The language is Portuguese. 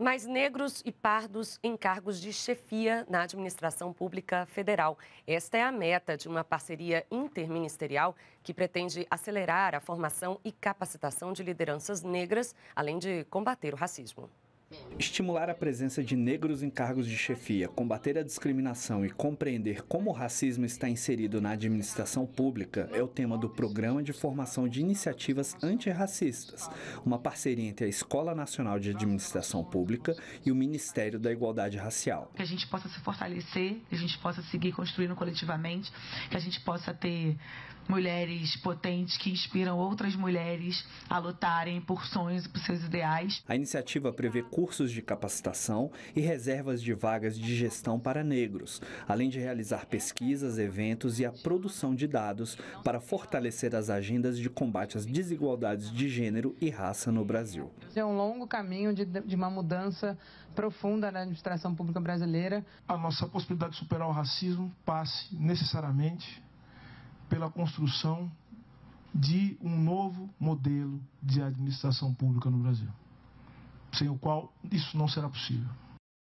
Mais negros e pardos em cargos de chefia na administração pública federal. Esta é a meta de uma parceria interministerial que pretende acelerar a formação e capacitação de lideranças negras, além de combater o racismo. Estimular a presença de negros em cargos de chefia, combater a discriminação e compreender como o racismo está inserido na administração pública é o tema do Programa de Formação de Iniciativas Antirracistas, uma parceria entre a Escola Nacional de Administração Pública e o Ministério da Igualdade Racial. Que a gente possa se fortalecer, que a gente possa seguir construindo coletivamente, que a gente possa ter mulheres potentes que inspiram outras mulheres a lutarem por sonhos e por seus ideais. A iniciativa prevê cursos de capacitação e reservas de vagas de gestão para negros, além de realizar pesquisas, eventos e a produção de dados para fortalecer as agendas de combate às desigualdades de gênero e raça no Brasil. É um longo caminho de, de uma mudança profunda na administração pública brasileira. A nossa possibilidade de superar o racismo passe necessariamente pela construção de um novo modelo de administração pública no Brasil, sem o qual isso não será possível.